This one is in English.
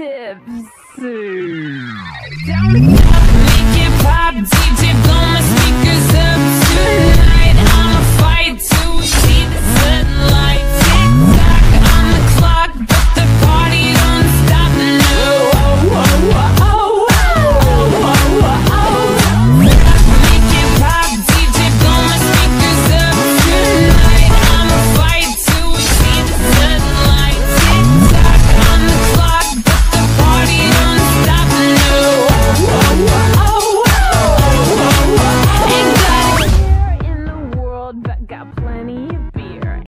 zip tipsy. Down